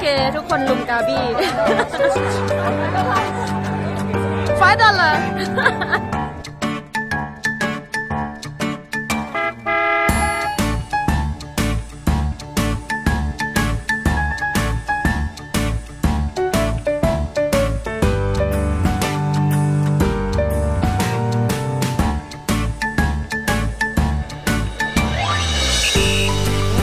เค ทุกคนลุมกาบี้ไฟดอลลาร์